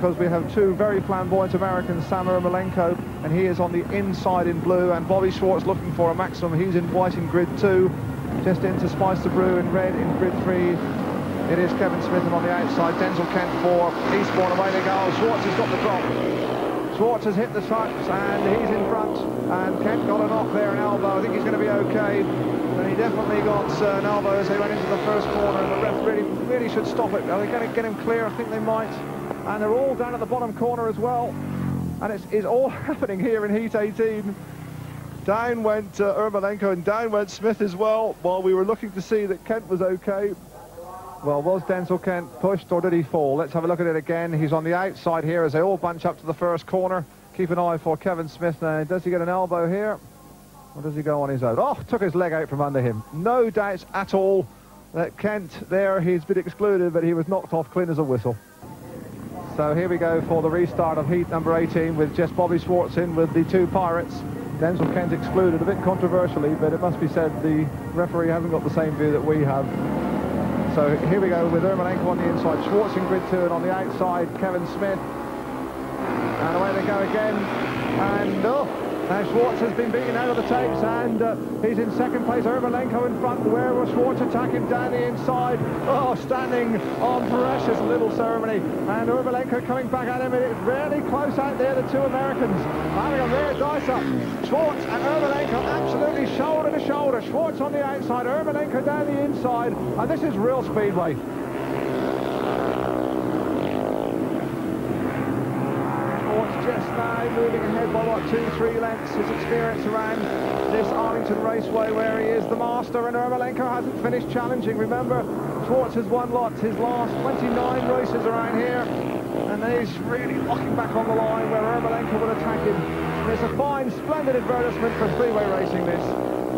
because we have two very flamboyant Americans, Sam Ermolenko, and he is on the inside in blue, and Bobby Schwartz looking for a maximum. He's in white in grid two, just into Spice the Brew in red in grid three. It is Kevin Smith and on the outside, Denzel Kent for Eastbourne, away they go. Schwartz has got the drop. Schwartz has hit the sights and he's in front, and Kent got a knock there, an elbow. I think he's going to be okay. And he definitely got uh, an elbow as they went into the first corner, really, should stop it. Are they going to get him clear? I think they might. And they're all down at the bottom corner as well. And it's, it's all happening here in Heat 18. Down went uh, Ermolenko and down went Smith as well, while we were looking to see that Kent was okay. Well, was Denzel Kent pushed or did he fall? Let's have a look at it again. He's on the outside here as they all bunch up to the first corner. Keep an eye for Kevin Smith now. Does he get an elbow here? Or does he go on his own? Oh, took his leg out from under him. No doubts at all that Kent there, he's been excluded, but he was knocked off clean as a whistle. So here we go for the restart of heat number 18 with just Bobby Schwartz in with the two Pirates. Denzel Kent excluded, a bit controversially, but it must be said the referee hasn't got the same view that we have. So here we go with Ermolenko on the inside, Schwartz in grid two, and on the outside, Kevin Smith. And away they go again. And oh, now Schwartz has been beaten out of the tapes, and uh, he's in second place. Ermolenko in front. Where will Schwartz attacking the inside? Oh, standing on precious little ceremony. And Ermolenko coming back at him. It's really close out there, the two Americans. Having a rare dice up. Schwartz and Ermolenko absolutely shoulder to shoulder. Schwartz on the outside, Ermolenko down the inside. And this is real speedway. Moving ahead by what two three lengths. His experience around this Arlington Raceway where he is the master and Ermolenko hasn't finished challenging. Remember Schwartz has won lots. His last 29 races around here and he's really locking back on the line where Ermolenko will attack him. And it's a fine splendid advertisement for freeway racing this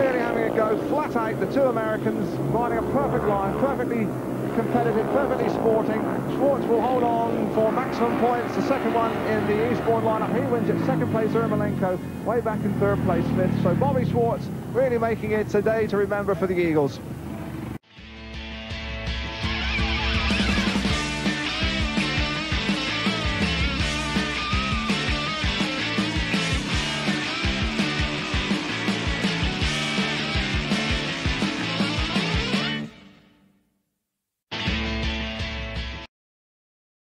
really having a go flat out the two Americans riding a perfect line perfectly competitive, perfectly sporting. Schwartz will hold on for maximum points. The second one in the Eastbourne lineup. He wins it. Second place, Ermolenko. Way back in third place, Smith. So Bobby Schwartz really making it a day to remember for the Eagles.